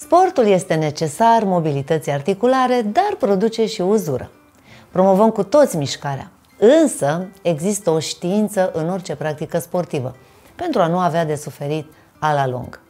Sportul este necesar mobilității articulare, dar produce și uzură. Promovăm cu toți mișcarea, însă există o știință în orice practică sportivă, pentru a nu avea de suferit a la lung.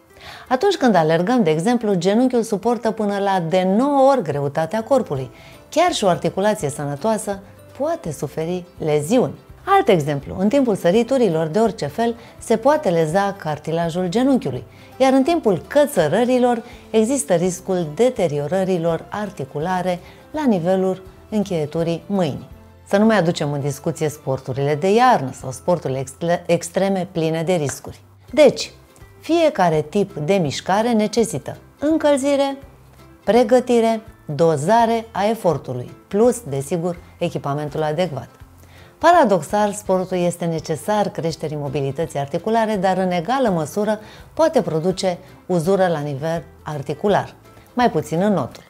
Atunci când alergăm, de exemplu, genunchiul suportă până la de 9 ori greutatea corpului. Chiar și o articulație sănătoasă poate suferi leziuni. Alt exemplu, în timpul săriturilor de orice fel se poate leza cartilajul genunchiului, iar în timpul cățărărilor există riscul deteriorărilor articulare la nivelul încheieturii mâinii. Să nu mai aducem în discuție sporturile de iarnă sau sporturile extreme pline de riscuri. Deci, fiecare tip de mișcare necesită încălzire, pregătire, dozare a efortului, plus, desigur, echipamentul adecvat. Paradoxal, sportul este necesar creșterii mobilității articulare, dar în egală măsură poate produce uzură la nivel articular, mai puțin în notul.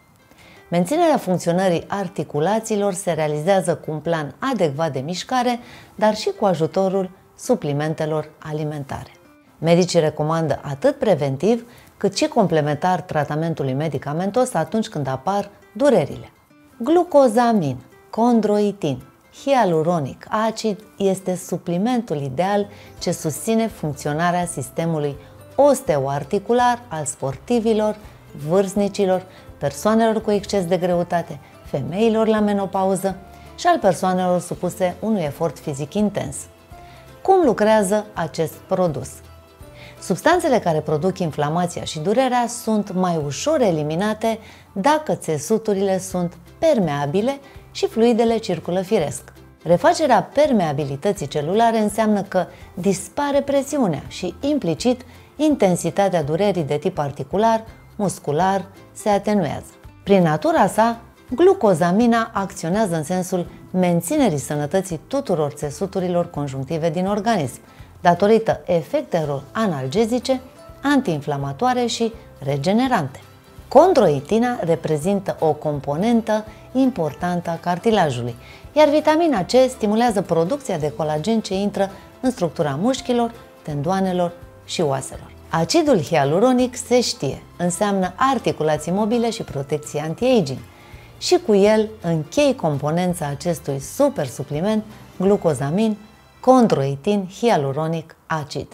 Menținerea funcționării articulațiilor se realizează cu un plan adecvat de mișcare, dar și cu ajutorul suplimentelor alimentare. Medicii recomandă atât preventiv, cât și complementar tratamentului medicamentos atunci când apar durerile. Glucozamin, condroitin, hialuronic acid este suplimentul ideal ce susține funcționarea sistemului osteoarticular al sportivilor, vârstnicilor, persoanelor cu exces de greutate, femeilor la menopauză și al persoanelor supuse unui efort fizic intens. Cum lucrează acest produs? Substanțele care produc inflamația și durerea sunt mai ușor eliminate dacă țesuturile sunt permeabile și fluidele circulă firesc. Refacerea permeabilității celulare înseamnă că dispare presiunea și implicit intensitatea durerii de tip articular, muscular se atenuează. Prin natura sa, glucozamina acționează în sensul menținerii sănătății tuturor țesuturilor conjunctive din organism, datorită efectelor analgezice, antiinflamatoare și regenerante. Condroitina reprezintă o componentă importantă a cartilajului, iar vitamina C stimulează producția de colagen ce intră în structura mușchilor, tendoanelor și oaselor. Acidul hialuronic se știe, înseamnă articulații mobile și protecție anti-aging și cu el închei componența acestui super supliment glucozamin, condroitin hialuronic acid.